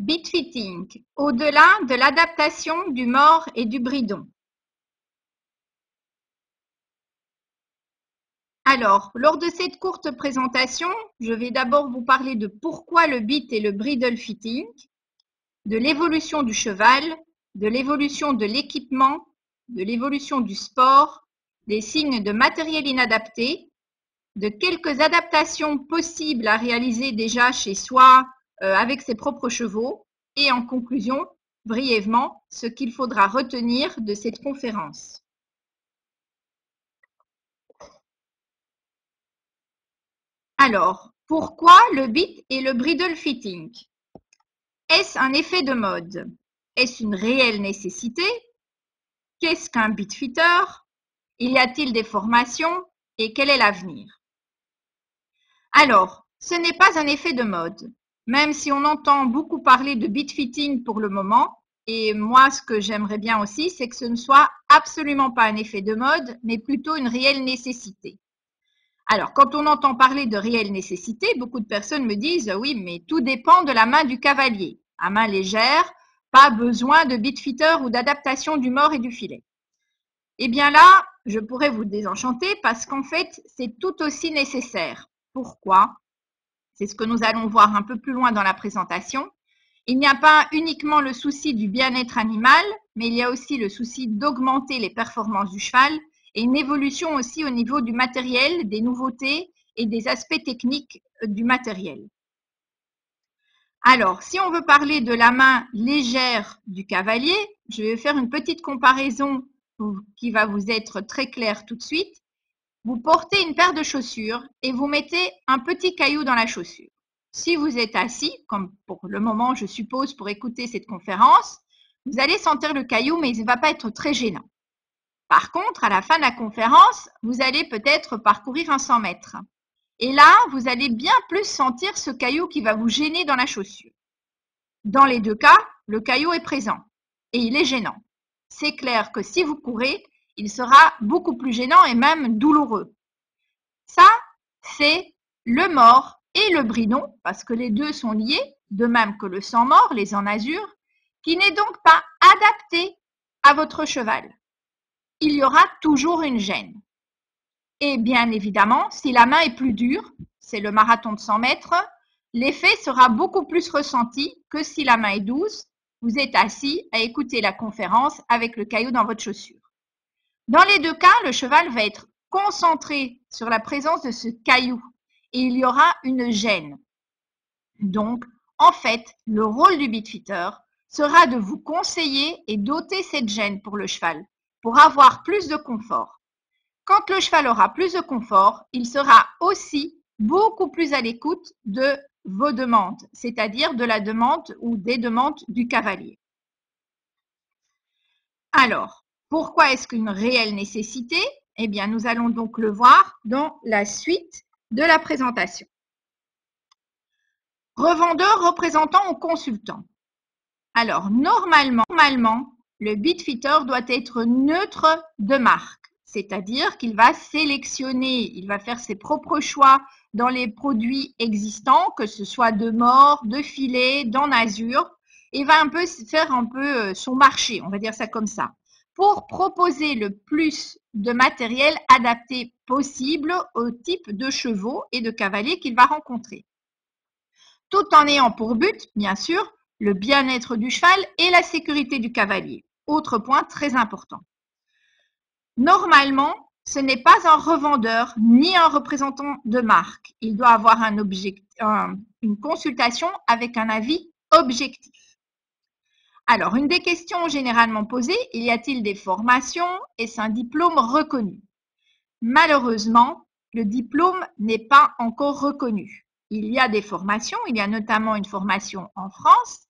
Bitfitting, au-delà de l'adaptation du mort et du bridon. Alors, lors de cette courte présentation, je vais d'abord vous parler de pourquoi le bit et le bridle fitting, de l'évolution du cheval, de l'évolution de l'équipement, de l'évolution du sport, des signes de matériel inadapté, de quelques adaptations possibles à réaliser déjà chez soi avec ses propres chevaux et en conclusion, brièvement, ce qu'il faudra retenir de cette conférence. Alors, pourquoi le bit et le bridle fitting? Est-ce un effet de mode? Est-ce une réelle nécessité? Qu'est-ce qu'un bit fitter? Y a-t-il des formations? Et quel est l'avenir? Alors, ce n'est pas un effet de mode même si on entend beaucoup parler de bitfitting pour le moment, et moi, ce que j'aimerais bien aussi, c'est que ce ne soit absolument pas un effet de mode, mais plutôt une réelle nécessité. Alors, quand on entend parler de réelle nécessité, beaucoup de personnes me disent oui, mais tout dépend de la main du cavalier. À main légère, pas besoin de bitfitter ou d'adaptation du mort et du filet. Eh bien là, je pourrais vous désenchanter parce qu'en fait, c'est tout aussi nécessaire. Pourquoi? C'est ce que nous allons voir un peu plus loin dans la présentation. Il n'y a pas uniquement le souci du bien-être animal, mais il y a aussi le souci d'augmenter les performances du cheval et une évolution aussi au niveau du matériel, des nouveautés et des aspects techniques euh, du matériel. Alors, si on veut parler de la main légère du cavalier, je vais faire une petite comparaison qui va vous être très claire tout de suite. Vous portez une paire de chaussures et vous mettez un petit caillou dans la chaussure. Si vous êtes assis, comme pour le moment je suppose pour écouter cette conférence, vous allez sentir le caillou mais il ne va pas être très gênant. Par contre, à la fin de la conférence, vous allez peut-être parcourir un 100 mètres. Et là, vous allez bien plus sentir ce caillou qui va vous gêner dans la chaussure. Dans les deux cas, le caillou est présent et il est gênant. C'est clair que si vous courez, il sera beaucoup plus gênant et même douloureux. Ça, c'est le mort et le bridon, parce que les deux sont liés, de même que le sang mort, les en azur, qui n'est donc pas adapté à votre cheval. Il y aura toujours une gêne. Et bien évidemment, si la main est plus dure, c'est le marathon de 100 mètres, l'effet sera beaucoup plus ressenti que si la main est douce, vous êtes assis à écouter la conférence avec le caillou dans votre chaussure. Dans les deux cas, le cheval va être concentré sur la présence de ce caillou et il y aura une gêne. Donc, en fait, le rôle du bitfitter sera de vous conseiller et doter cette gêne pour le cheval, pour avoir plus de confort. Quand le cheval aura plus de confort, il sera aussi beaucoup plus à l'écoute de vos demandes, c'est-à-dire de la demande ou des demandes du cavalier. Alors, pourquoi est-ce qu'une réelle nécessité? Eh bien, nous allons donc le voir dans la suite de la présentation. Revendeur, représentant ou consultant. Alors, normalement, normalement le bitfitter doit être neutre de marque, c'est-à-dire qu'il va sélectionner, il va faire ses propres choix dans les produits existants, que ce soit de mort, de filet, d'en azur, et va un peu faire un peu euh, son marché, on va dire ça comme ça pour proposer le plus de matériel adapté possible au type de chevaux et de cavaliers qu'il va rencontrer. Tout en ayant pour but, bien sûr, le bien-être du cheval et la sécurité du cavalier. Autre point très important. Normalement, ce n'est pas un revendeur ni un représentant de marque. Il doit avoir un une consultation avec un avis objectif. Alors, une des questions généralement posées, y a-t-il des formations Est-ce un diplôme reconnu? Malheureusement, le diplôme n'est pas encore reconnu. Il y a des formations, il y a notamment une formation en France,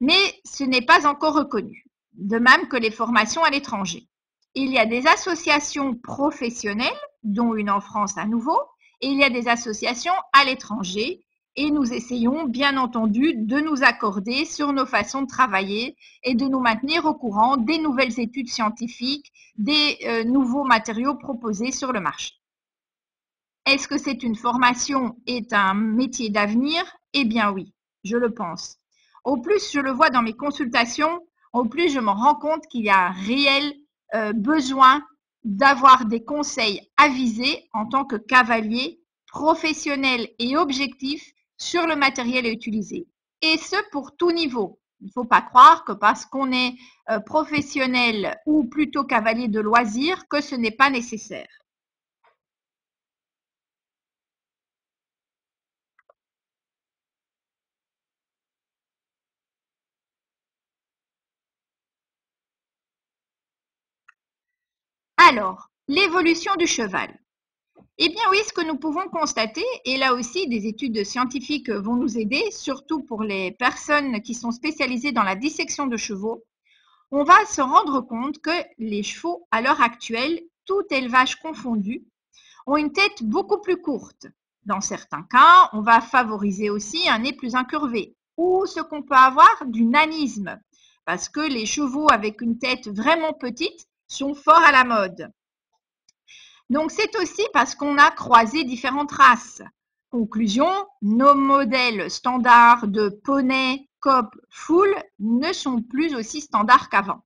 mais ce n'est pas encore reconnu, de même que les formations à l'étranger. Il y a des associations professionnelles, dont une en France à nouveau, et il y a des associations à l'étranger et nous essayons bien entendu de nous accorder sur nos façons de travailler et de nous maintenir au courant des nouvelles études scientifiques, des euh, nouveaux matériaux proposés sur le marché. Est-ce que c'est une formation est un métier d'avenir? Eh bien oui, je le pense. au plus je le vois dans mes consultations, au plus je me rends compte qu'il y a un réel euh, besoin d'avoir des conseils avisés en tant que cavalier, professionnel et objectif sur le matériel à utiliser. Et ce, pour tout niveau. Il ne faut pas croire que parce qu'on est euh, professionnel ou plutôt cavalier de loisirs, que ce n'est pas nécessaire. Alors, l'évolution du cheval. Eh bien oui, ce que nous pouvons constater, et là aussi des études scientifiques vont nous aider, surtout pour les personnes qui sont spécialisées dans la dissection de chevaux, on va se rendre compte que les chevaux, à l'heure actuelle, tout élevage confondu, ont une tête beaucoup plus courte. Dans certains cas, on va favoriser aussi un nez plus incurvé, ou ce qu'on peut avoir du nanisme, parce que les chevaux avec une tête vraiment petite sont forts à la mode. Donc, c'est aussi parce qu'on a croisé différentes races. Conclusion, nos modèles standards de poney, cop, foule ne sont plus aussi standards qu'avant.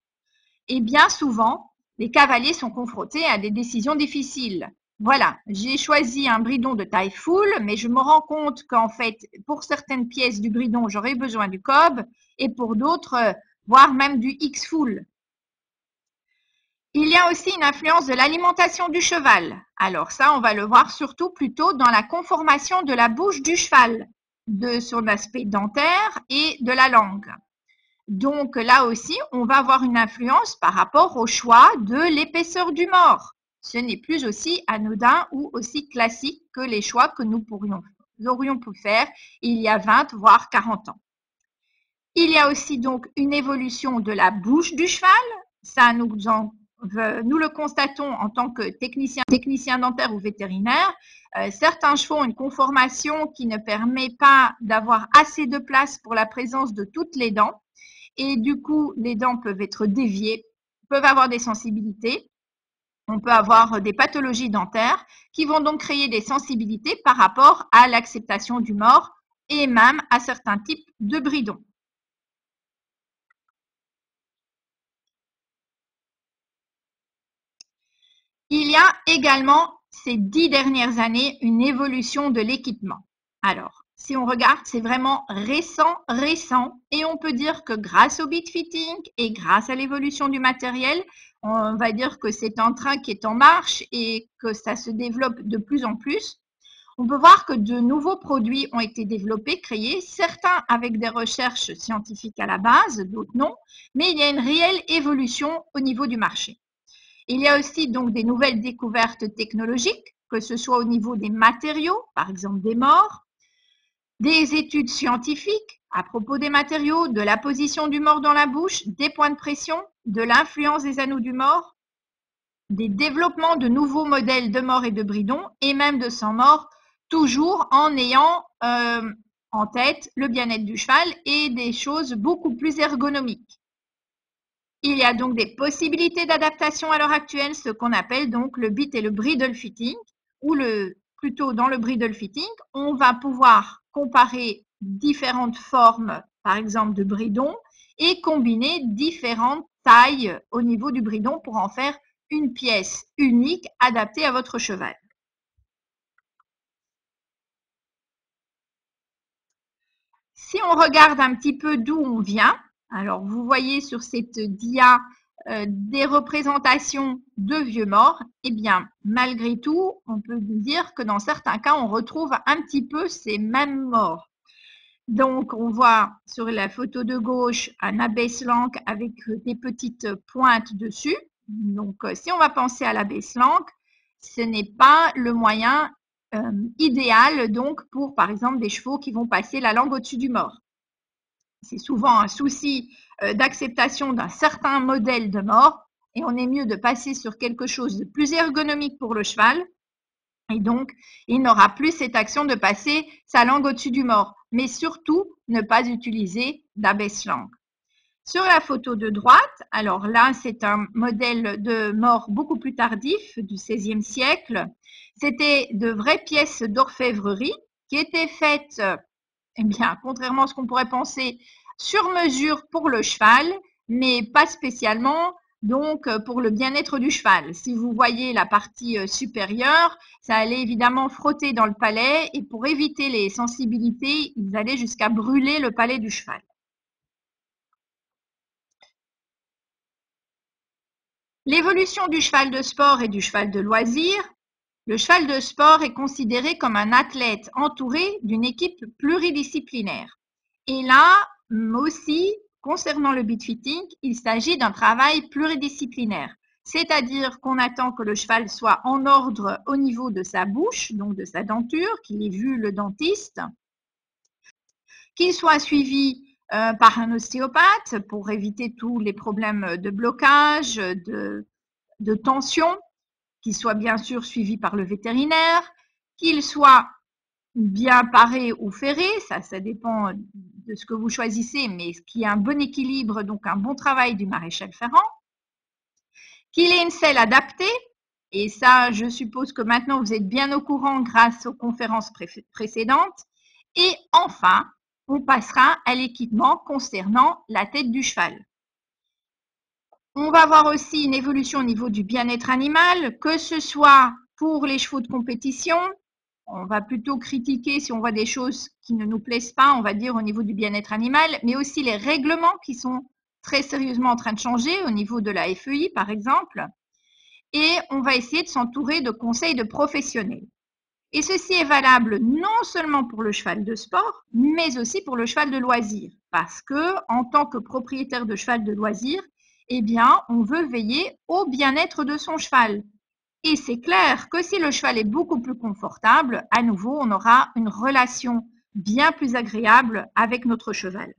Et bien souvent, les cavaliers sont confrontés à des décisions difficiles. Voilà, j'ai choisi un bridon de taille full, mais je me rends compte qu'en fait, pour certaines pièces du bridon, j'aurais besoin du cob, et pour d'autres, voire même du X-full. Il y a aussi une influence de l'alimentation du cheval. Alors ça, on va le voir surtout plutôt dans la conformation de la bouche du cheval, de son aspect dentaire et de la langue. Donc là aussi, on va avoir une influence par rapport au choix de l'épaisseur du mort. Ce n'est plus aussi anodin ou aussi classique que les choix que nous pourrions, aurions pu faire il y a 20 voire 40 ans. Il y a aussi donc une évolution de la bouche du cheval. Ça nous en nous le constatons en tant que technicien, technicien dentaire ou vétérinaire, euh, certains chevaux ont une conformation qui ne permet pas d'avoir assez de place pour la présence de toutes les dents. Et du coup, les dents peuvent être déviées, peuvent avoir des sensibilités. On peut avoir des pathologies dentaires qui vont donc créer des sensibilités par rapport à l'acceptation du mort et même à certains types de bridons. Il y a également ces dix dernières années une évolution de l'équipement. Alors, si on regarde, c'est vraiment récent, récent, et on peut dire que grâce au beat fitting et grâce à l'évolution du matériel, on va dire que c'est un train qui est en marche et que ça se développe de plus en plus. On peut voir que de nouveaux produits ont été développés, créés, certains avec des recherches scientifiques à la base, d'autres non, mais il y a une réelle évolution au niveau du marché. Il y a aussi donc des nouvelles découvertes technologiques, que ce soit au niveau des matériaux, par exemple des morts, des études scientifiques à propos des matériaux, de la position du mort dans la bouche, des points de pression, de l'influence des anneaux du mort, des développements de nouveaux modèles de mort et de bridon, et même de sang mort, toujours en ayant euh, en tête le bien-être du cheval et des choses beaucoup plus ergonomiques. Il y a donc des possibilités d'adaptation à l'heure actuelle, ce qu'on appelle donc le bit et le bridle fitting, ou le, plutôt dans le bridle fitting, on va pouvoir comparer différentes formes, par exemple de bridon, et combiner différentes tailles au niveau du bridon pour en faire une pièce unique adaptée à votre cheval. Si on regarde un petit peu d'où on vient, alors, vous voyez sur cette dia euh, des représentations de vieux morts. Eh bien, malgré tout, on peut dire que dans certains cas, on retrouve un petit peu ces mêmes morts. Donc, on voit sur la photo de gauche un abaisse-langue avec des petites pointes dessus. Donc, euh, si on va penser à l'abaisse-langue, ce n'est pas le moyen euh, idéal donc pour, par exemple, des chevaux qui vont passer la langue au-dessus du mort c'est souvent un souci euh, d'acceptation d'un certain modèle de mort et on est mieux de passer sur quelque chose de plus ergonomique pour le cheval. Et donc, il n'aura plus cette action de passer sa langue au-dessus du mort, mais surtout ne pas utiliser d'abaisse-langue. Sur la photo de droite, alors là, c'est un modèle de mort beaucoup plus tardif du XVIe siècle. C'était de vraies pièces d'orfèvrerie qui étaient faites eh bien, contrairement à ce qu'on pourrait penser, sur mesure pour le cheval, mais pas spécialement donc pour le bien-être du cheval. Si vous voyez la partie euh, supérieure, ça allait évidemment frotter dans le palais et pour éviter les sensibilités, ils allaient jusqu'à brûler le palais du cheval. L'évolution du cheval de sport et du cheval de loisir. Le cheval de sport est considéré comme un athlète entouré d'une équipe pluridisciplinaire. Et là aussi, concernant le beat fitting, il s'agit d'un travail pluridisciplinaire. C'est-à-dire qu'on attend que le cheval soit en ordre au niveau de sa bouche, donc de sa denture, qu'il ait vu le dentiste, qu'il soit suivi euh, par un ostéopathe pour éviter tous les problèmes de blocage, de tension, qu'il soit bien sûr suivi par le vétérinaire, qu'il soit bien paré ou ferré, ça, ça dépend de ce que vous choisissez, mais qu'il y ait un bon équilibre, donc un bon travail du maréchal ferrant, qu'il ait une selle adaptée, et ça, je suppose que maintenant vous êtes bien au courant grâce aux conférences précédentes, et enfin, on passera à l'équipement concernant la tête du cheval. On va voir aussi une évolution au niveau du bien-être animal, que ce soit pour les chevaux de compétition. On va plutôt critiquer si on voit des choses qui ne nous plaisent pas, on va dire au niveau du bien-être animal, mais aussi les règlements qui sont très sérieusement en train de changer au niveau de la FEI, par exemple. Et on va essayer de s'entourer de conseils de professionnels. Et ceci est valable non seulement pour le cheval de sport, mais aussi pour le cheval de loisir. Parce que, en tant que propriétaire de cheval de loisir, eh bien, on veut veiller au bien-être de son cheval. Et c'est clair que si le cheval est beaucoup plus confortable, à nouveau, on aura une relation bien plus agréable avec notre cheval.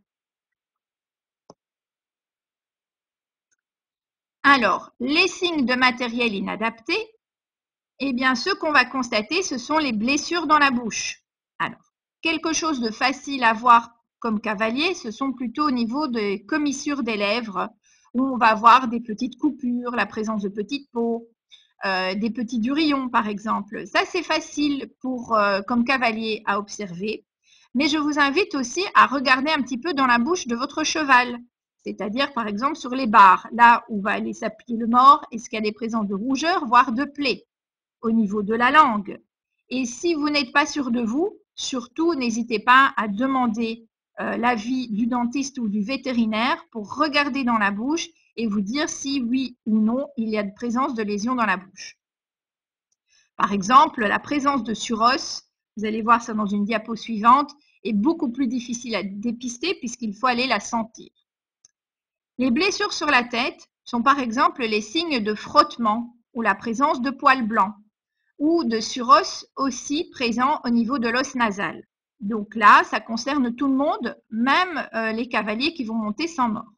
Alors, les signes de matériel inadapté, eh bien, ce qu'on va constater, ce sont les blessures dans la bouche. Alors, quelque chose de facile à voir comme cavalier, ce sont plutôt au niveau des commissures des lèvres, où on va voir des petites coupures, la présence de petites peaux, euh, des petits durillons, par exemple. Ça, c'est facile pour, euh, comme cavalier à observer. Mais je vous invite aussi à regarder un petit peu dans la bouche de votre cheval c'est-à-dire par exemple sur les barres, là où va aller s'appuyer le mort, est-ce qu'il y a des présences de rougeur, voire de plaies au niveau de la langue? Et si vous n'êtes pas sûr de vous, surtout n'hésitez pas à demander l'avis du dentiste ou du vétérinaire pour regarder dans la bouche et vous dire si oui ou non il y a de présence de lésions dans la bouche. Par exemple, la présence de suros, vous allez voir ça dans une diapo suivante, est beaucoup plus difficile à dépister puisqu'il faut aller la sentir. Les blessures sur la tête sont par exemple les signes de frottement ou la présence de poils blancs ou de suros aussi présent au niveau de l'os nasal. Donc là, ça concerne tout le monde, même euh, les cavaliers qui vont monter sans mort.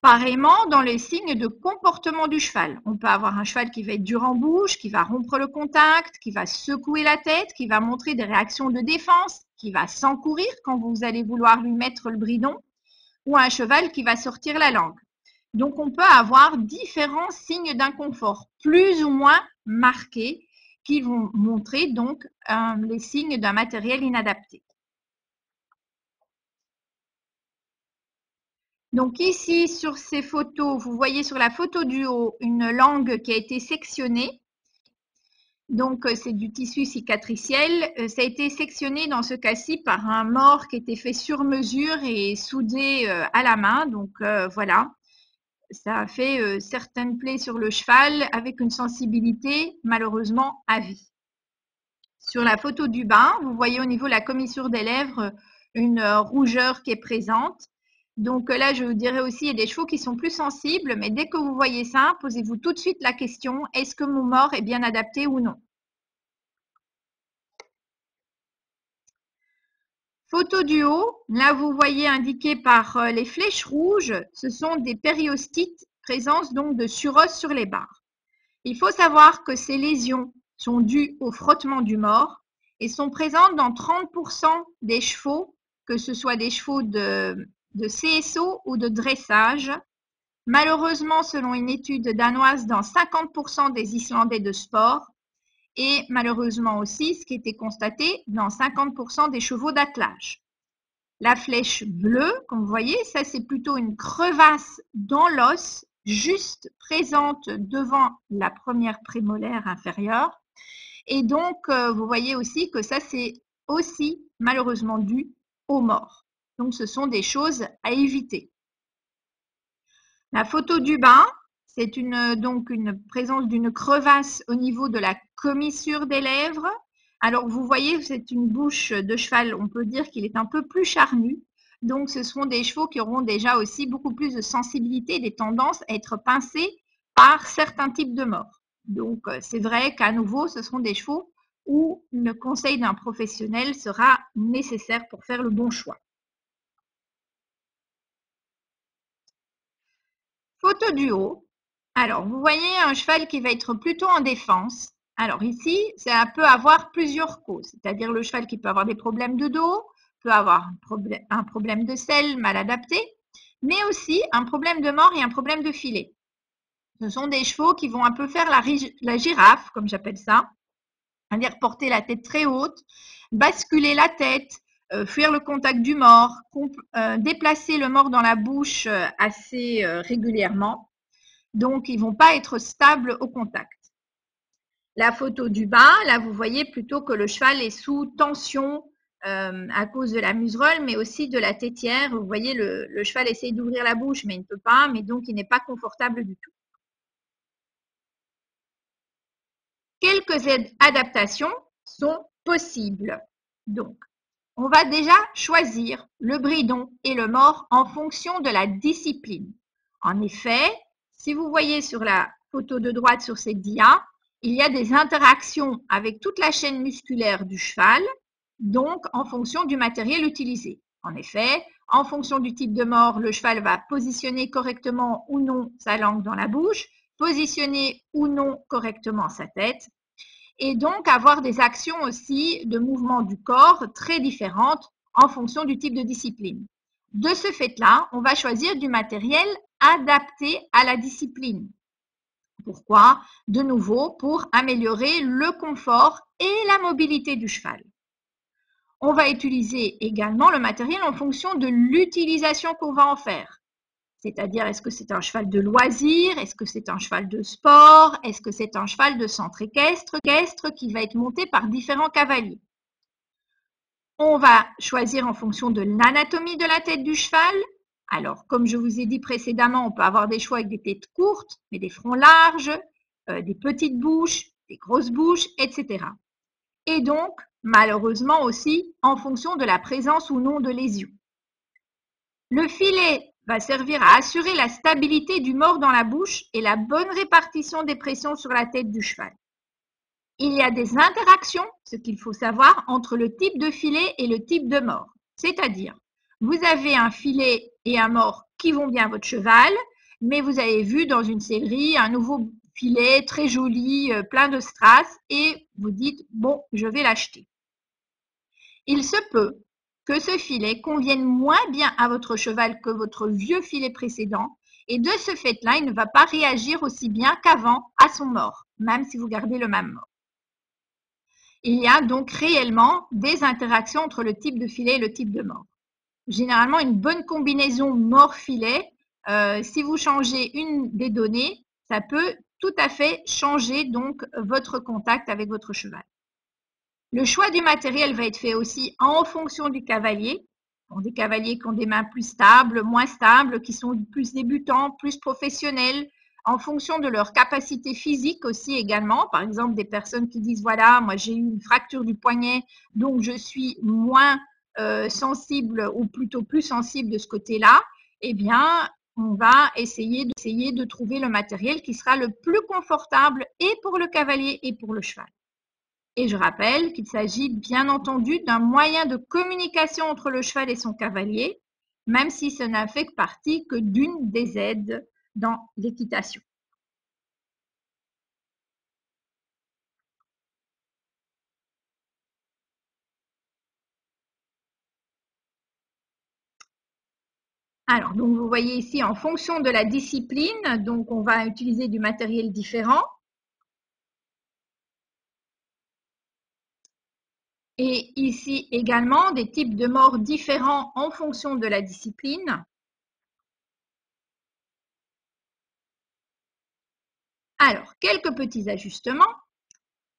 Pareillement, dans les signes de comportement du cheval, on peut avoir un cheval qui va être dur en bouche, qui va rompre le contact, qui va secouer la tête, qui va montrer des réactions de défense, qui va s'encourir quand vous allez vouloir lui mettre le bridon, ou un cheval qui va sortir la langue. Donc, on peut avoir différents signes d'inconfort, plus ou moins marqués, qui vont montrer donc euh, les signes d'un matériel inadapté. Donc ici, sur ces photos, vous voyez sur la photo du haut une langue qui a été sectionnée. Donc euh, c'est du tissu cicatriciel. Euh, ça a été sectionné dans ce cas-ci par un mort qui était fait sur mesure et soudé à la main. Donc voilà ça a fait euh, certaines plaies sur le cheval avec une sensibilité malheureusement à vie. Sur la photo du bas, vous voyez au niveau de la commissure des lèvres une euh, rougeur qui est présente. Donc euh, là, je vous dirais aussi, il y a des chevaux qui sont plus sensibles, mais dès que vous voyez ça, posez-vous tout de suite la question, est-ce que mon mort est bien adapté ou non? Photo du haut, là vous voyez indiqué par euh, les flèches rouges, ce sont des périostites, présence donc de surose sur les barres. Il faut savoir que ces lésions sont dues au frottement du mort et sont présentes dans 30% des chevaux, que ce soit des chevaux de, de CSO ou de dressage. Malheureusement, selon une étude danoise, dans 50% des Islandais de sport, et malheureusement aussi ce qui était constaté dans 50% des chevaux d'attelage. La flèche bleue, comme vous voyez, ça c'est plutôt une crevasse dans l'os, juste présente devant la première prémolaire inférieure. Et donc, euh, vous voyez aussi que ça c'est aussi malheureusement dû aux morts. Donc, ce sont des choses à éviter. La photo du bas, c'est une, donc une présence d'une crevasse au niveau de la commissure des lèvres. Alors, vous voyez, c'est une bouche de cheval, on peut dire qu'il est un peu plus charnu. Donc, ce sont des chevaux qui auront déjà aussi beaucoup plus de sensibilité, des tendances à être pincés par certains types de morts. Donc, euh, c'est vrai qu'à nouveau, ce seront des chevaux où le conseil d'un professionnel sera nécessaire pour faire le bon choix. Photo du haut. Alors, vous voyez un cheval qui va être plutôt en défense. Alors ici, ça peut avoir plusieurs causes, c'est-à-dire le cheval qui peut avoir des problèmes de dos, peut avoir un problème, de selle mal adapté, mais aussi un problème de mort et un problème de filet. Ce sont des chevaux qui vont un peu faire la, girafe, comme j'appelle ça, c'est-à-dire porter la tête très haute, basculer la tête, euh, fuir le contact du mort, euh, déplacer le mort dans la bouche euh, assez régulièrement. Donc, ils ne vont pas être stables au contact. La photo du bas, là, vous voyez plutôt que le cheval est sous tension à cause de la muserolle, mais aussi de la tétière. Vous voyez, le, le cheval essaye d'ouvrir la bouche, mais il ne peut pas, mais donc il n'est pas confortable du tout. Quelques adaptations sont possibles. Donc, on va déjà choisir le bridon et le mort en fonction de la discipline. En effet, si vous voyez sur la photo de droite sur cette dia, il y a des interactions avec toute la chaîne musculaire du cheval, donc en fonction du matériel utilisé. En effet, en fonction du type de mort, le cheval va positionner correctement ou non sa langue dans la bouche, positionner ou non correctement sa tête, et donc avoir des actions aussi de mouvement du corps très différentes en fonction du type de discipline. De ce fait-là, on va choisir du matériel adapté à la discipline. Pourquoi? De nouveau, pour améliorer le confort et la mobilité du cheval. On va utiliser également le matériel en fonction de l'utilisation qu'on va en faire. C'est-à-dire, est-ce que c'est un cheval de loisir? Est-ce que c'est un cheval de sport? Est-ce que c'est un cheval de centre équestre, équestre qui va être monté par différents cavaliers On va choisir en fonction de l'anatomie de la tête du cheval, alors, comme je vous ai dit précédemment, on peut avoir des choix avec des têtes courtes, mais des fronts larges, euh, des petites bouches, des grosses bouches, etc. Et donc, malheureusement aussi, en fonction de la présence ou non de lésions. Le filet va servir à assurer la stabilité du mort dans la bouche et la bonne répartition des pressions sur la tête du cheval. Il y a des interactions, ce qu'il faut savoir, entre le type de filet et le type de mort. C'est-à-dire, vous avez un filet et un mort qui vont bien à votre cheval, mais vous avez vu dans une sellerie un nouveau filet très joli, euh, plein de strass, et vous dites, bon, je vais l'acheter. Il se peut que ce filet convienne moins bien à votre cheval que votre vieux filet précédent, et de ce fait-là, il ne va pas réagir aussi bien qu'avant à son mort, même si vous gardez le même mort. Il y a donc réellement des interactions entre le type de filet et le type de mort généralement une bonne combinaison mort-filet. Euh, si vous changez une des données, ça peut tout à fait changer donc votre contact avec votre cheval. Le choix du matériel va être fait aussi en fonction du cavalier. des cavaliers qui ont des mains plus stables, moins stables, qui sont plus débutants, plus professionnels, en fonction de leur capacité physique aussi également. Par exemple, des personnes qui disent, voilà, moi j'ai eu une fracture du poignet, donc je suis moins euh, sensible ou plutôt plus sensible de ce côté-là, eh bien, on va essayer de, de trouver le matériel qui sera le plus confortable et pour le cavalier et pour le cheval. Et je rappelle qu'il s'agit bien entendu d'un moyen de communication entre le cheval et son cavalier, même si ce n'a fait partie que d'une des aides dans l'équitation. Alors, donc vous voyez ici, en fonction de la discipline, donc on va utiliser du matériel différent. Et ici également, des types de morts différents en fonction de la discipline. Alors, quelques petits ajustements.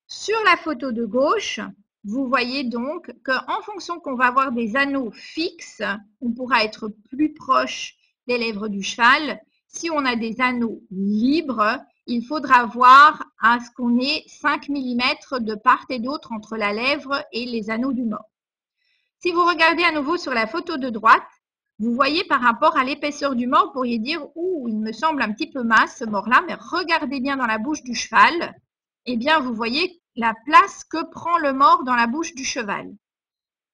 Sur la photo de gauche, vous voyez donc qu'en fonction qu'on va avoir des anneaux fixes, on pourra être plus proche des lèvres du cheval. Si on a des anneaux libres, il faudra voir à ce qu'on ait 5 mm de part et d'autre entre la lèvre et les anneaux du mort. Si vous regardez à nouveau sur la photo de droite, vous voyez par rapport à l'épaisseur du mort, vous pourriez dire « Ouh, il me semble un petit peu masse ce mort-là », mais regardez bien dans la bouche du cheval, eh bien vous voyez la place que prend le mort dans la bouche du cheval.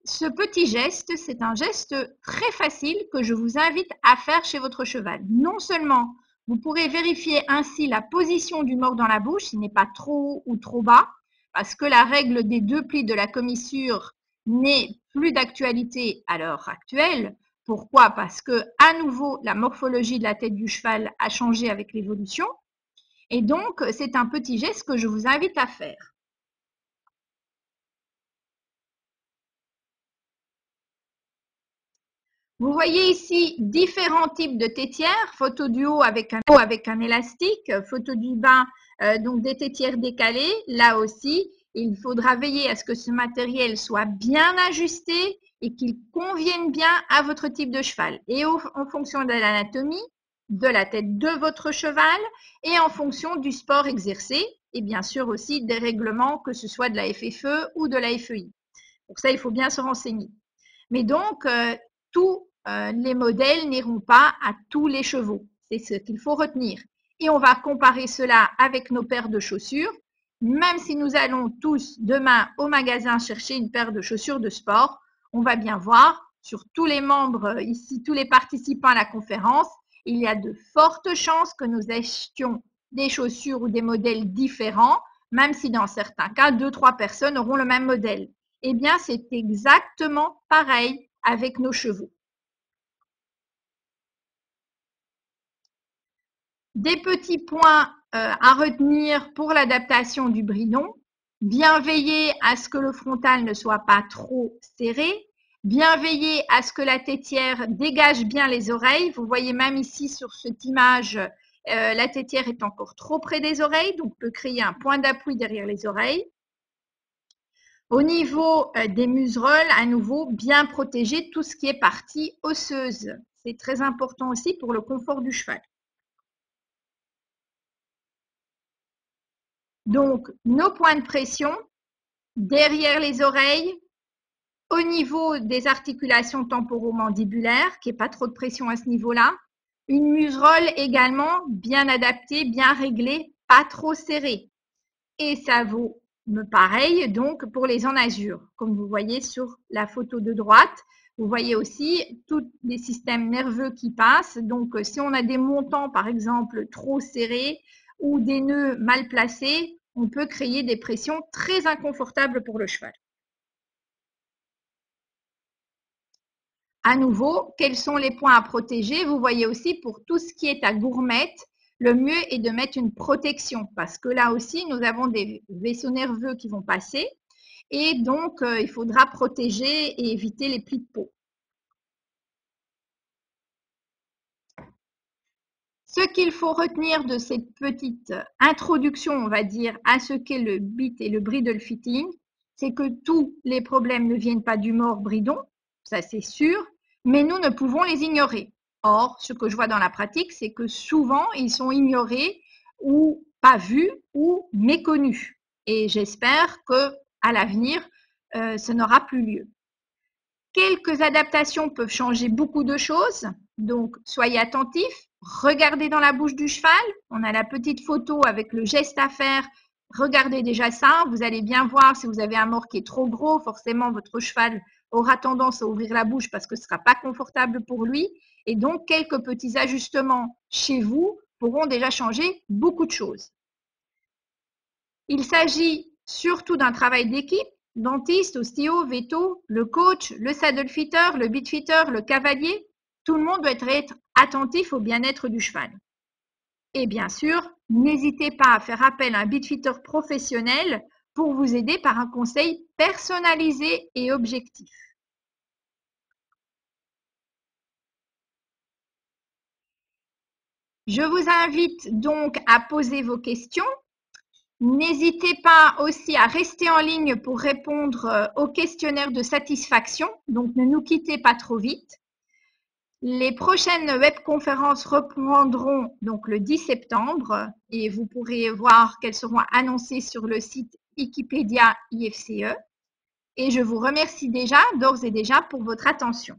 Ce petit geste, c'est un geste très facile que je vous invite à faire chez votre cheval. Non seulement vous pourrez vérifier ainsi la position du mort dans la bouche, s'il n'est pas trop haut ou trop bas, parce que la règle des deux plis de la commissure n'est plus d'actualité à l'heure actuelle. Pourquoi? Parce que, à nouveau, la morphologie de la tête du cheval a changé avec l'évolution. Et donc, c'est un petit geste que je vous invite à faire. Vous voyez ici différents types de tétières, photo du haut avec un, avec un élastique, photo du bas, euh, donc des tétières décalées. Là aussi, il faudra veiller à ce que ce matériel soit bien ajusté et qu'il convienne bien à votre type de cheval. Et en fonction de l'anatomie, de la tête de votre cheval et en fonction du sport exercé et bien sûr aussi des règlements, que ce soit de la FFE ou de la FEI. Pour ça, il faut bien se renseigner. Mais donc, euh, tout euh, les modèles n'iront pas à tous les chevaux. C'est ce qu'il faut retenir. Et on va comparer cela avec nos paires de chaussures. Même si nous allons tous demain au magasin chercher une paire de chaussures de sport, on va bien voir sur tous les membres euh, ici, tous les participants à la conférence, il y a de fortes chances que nous achetions des chaussures ou des modèles différents, même si dans certains cas, deux, trois personnes auront le même modèle. Eh bien, c'est exactement pareil avec nos chevaux. Des petits points euh, à retenir pour l'adaptation du bridon. Bien veiller à ce que le frontal ne soit pas trop serré. Bien veiller à ce que la tétière dégage bien les oreilles. Vous voyez même ici sur cette image, euh, la tétière est encore trop près des oreilles, donc peut créer un point d'appui derrière les oreilles. Au niveau euh, des museroles, à nouveau, bien protéger tout ce qui est partie osseuse. C'est très important aussi pour le confort du cheval. Donc, nos points de pression derrière les oreilles, au niveau des articulations temporomandibulaires, n'y ait pas trop de pression à ce niveau-là. Une muserolle également bien adaptée, bien réglée, pas trop serrée. Et ça vaut pareil donc pour les enazures, comme vous voyez sur la photo de droite. Vous voyez aussi tous les systèmes nerveux qui passent. Donc, si on a des montants, par exemple, trop serrés ou des nœuds mal placés, on peut créer des pressions très inconfortables pour le cheval. À nouveau, quels sont les points à protéger? Vous voyez aussi pour tout ce qui est à gourmette, le mieux est de mettre une protection parce que là aussi, nous avons des vaisseaux nerveux qui vont passer et donc euh, il faudra protéger et éviter les plis de peau. Ce qu'il faut retenir de cette petite introduction, on va dire, à ce qu'est le bit et le bridle fitting, c'est que tous les problèmes ne viennent pas du mort bridon, ça c'est sûr, mais nous ne pouvons les ignorer. Or, ce que je vois dans la pratique, c'est que souvent, ils sont ignorés ou pas vus ou méconnus. Et j'espère que à l'avenir, euh, ce n'aura plus lieu. Quelques adaptations peuvent changer beaucoup de choses, donc soyez attentifs. Regardez dans la bouche du cheval. On a la petite photo avec le geste à faire. Regardez déjà ça. Vous allez bien voir si vous avez un mort qui est trop gros. Forcément, votre cheval aura tendance à ouvrir la bouche parce que ce ne sera pas confortable pour lui. Et donc, quelques petits ajustements chez vous pourront déjà changer beaucoup de choses. Il s'agit surtout d'un travail d'équipe. Dentiste, ostéo, veto, le coach, le saddle fitter, le beat fitter, le cavalier. Tout le monde doit être attentif au bien-être du cheval. Et bien sûr, n'hésitez pas à faire appel à un beat fitter professionnel pour vous aider par un conseil personnalisé et objectif. Je vous invite donc à poser vos questions. N'hésitez pas aussi à rester en ligne pour répondre euh, au questionnaire de satisfaction, donc ne nous quittez pas trop vite. Les prochaines webconférences reprendront donc le 10 septembre et vous pourrez voir qu'elles seront annoncées sur le site Wikipédia IFCE. Et je vous remercie déjà, d'ores et déjà, pour votre attention.